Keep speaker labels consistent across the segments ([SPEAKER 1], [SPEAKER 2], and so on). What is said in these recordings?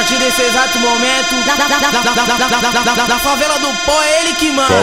[SPEAKER 1] partir desse exato momento, na, favela do pó é ele que manda. É,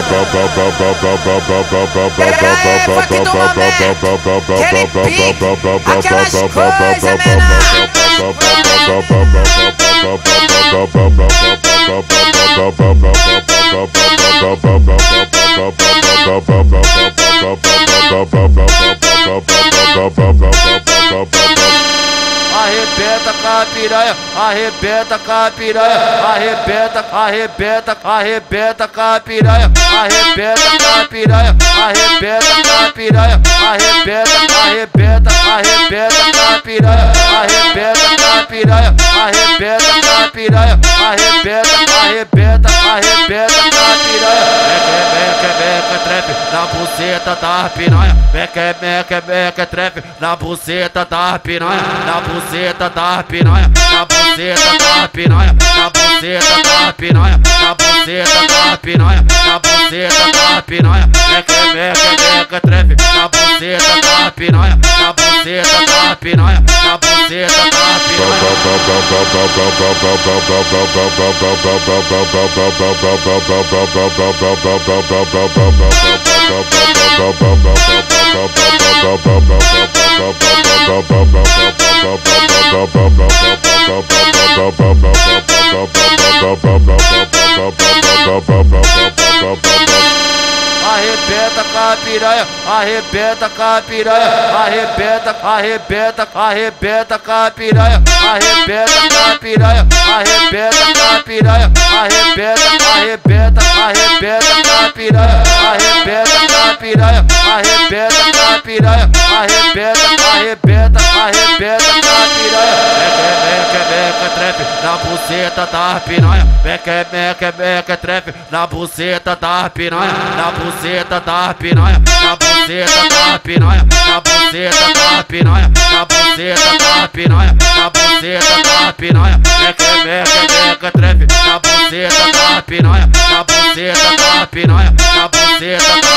[SPEAKER 2] arrebenta com a piranha, arrebenta com a piranha, arrebenta, arrebenta, arrebenta com a piranha, arrebenta com a piranha, arrebenta com a piranha, arrebenta, arrebenta, arrebenta com a piranha, arrebenta com a piranha, arrebenta com a piranha, arrebenta, arrebenta, arrebenta com a piranha. Trepe na buceta da piranha, meque, meque, meque, trepe na buceta da piranha, na buceta da piranha, na buceta da piranha, na buceta da piranha, na buceta da piranha, na buceta da piranha, buceta da piranha, na buceta da Arrebenta com a piranha, arrebenta com a piranha, arrebenta, arrebenta, arrebenta com a piranha, arrebenta com a piranha, arrebenta com a piranha, arrebenta, arrebenta, arrebenta com a piranha, é trap, na buceta da piranha. Meca é meca, meca é trap, na buceta da piranha. Na buceta da piranha, na buceta da piranha. Na buceta da piranha, na buceta da piranha. Na buceta da piranha, meca é meca, meca trap. Na buceta da piranha, na buceta da piranha. Na buceta da